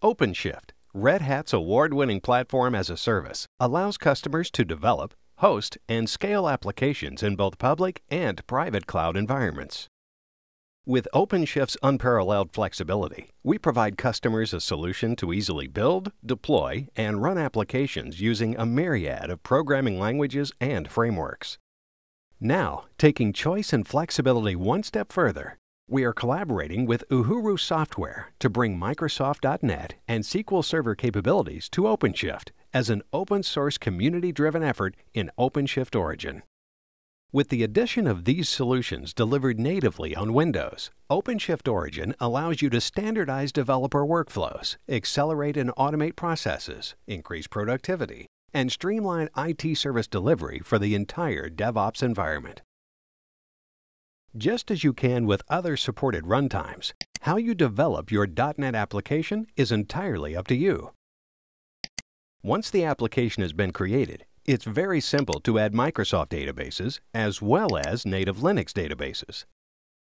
OpenShift, Red Hat's award winning platform as a service, allows customers to develop, host, and scale applications in both public and private cloud environments. With OpenShift's unparalleled flexibility, we provide customers a solution to easily build, deploy, and run applications using a myriad of programming languages and frameworks. Now, taking choice and flexibility one step further, we are collaborating with Uhuru Software to bring Microsoft.NET and SQL Server capabilities to OpenShift as an open source community driven effort in OpenShift Origin. With the addition of these solutions delivered natively on Windows, OpenShift Origin allows you to standardize developer workflows, accelerate and automate processes, increase productivity, and streamline IT service delivery for the entire DevOps environment. Just as you can with other supported runtimes, how you develop your .NET application is entirely up to you. Once the application has been created, it's very simple to add Microsoft databases as well as native Linux databases.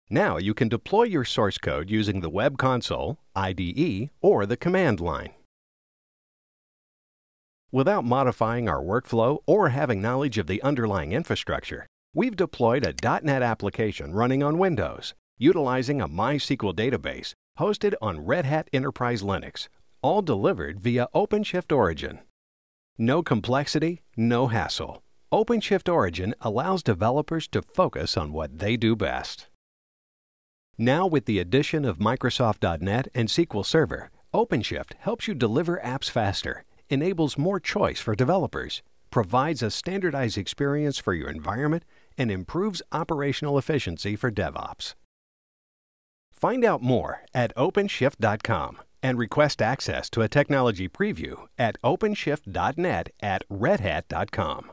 Now you can deploy your source code using the Web Console, IDE, or the command line. Without modifying our workflow or having knowledge of the underlying infrastructure, we've deployed a .NET application running on Windows, utilizing a MySQL database hosted on Red Hat Enterprise Linux, all delivered via OpenShift Origin. No complexity, no hassle. OpenShift Origin allows developers to focus on what they do best. Now, with the addition of Microsoft.NET and SQL Server, OpenShift helps you deliver apps faster, enables more choice for developers, provides a standardized experience for your environment, and improves operational efficiency for DevOps. Find out more at OpenShift.com and request access to a technology preview at OpenShift.net at redhat.com.